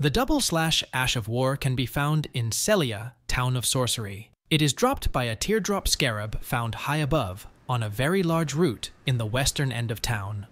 The double slash Ash of War can be found in Sellia, Town of Sorcery. It is dropped by a teardrop scarab found high above on a very large root in the western end of town.